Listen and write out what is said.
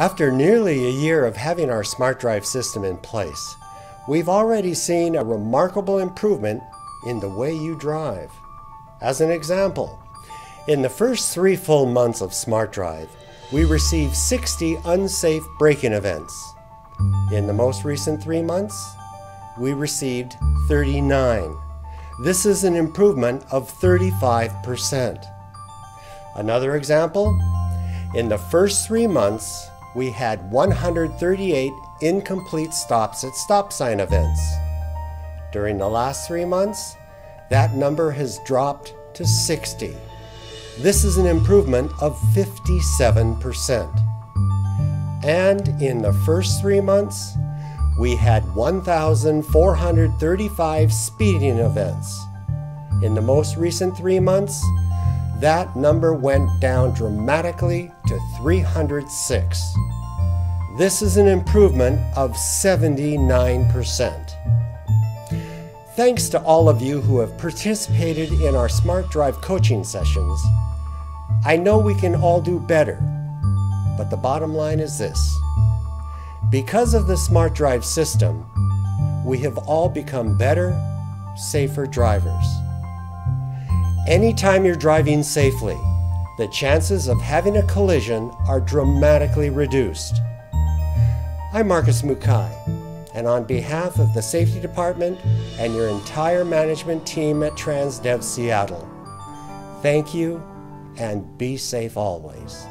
After nearly a year of having our Smart Drive system in place, we've already seen a remarkable improvement in the way you drive. As an example, in the first three full months of Smart Drive, we received 60 unsafe braking events. In the most recent three months, we received 39. This is an improvement of 35%. Another example, in the first three months, we had 138 incomplete stops at stop sign events. During the last three months, that number has dropped to 60. This is an improvement of 57%. And in the first three months, we had 1,435 speeding events. In the most recent three months, that number went down dramatically to 306. This is an improvement of 79%. Thanks to all of you who have participated in our Smart Drive coaching sessions. I know we can all do better, but the bottom line is this. Because of the Smart Drive system, we have all become better, safer drivers. Anytime you're driving safely, the chances of having a collision are dramatically reduced. I'm Marcus Mukai, and on behalf of the Safety Department and your entire management team at TransDev Seattle, thank you and be safe always.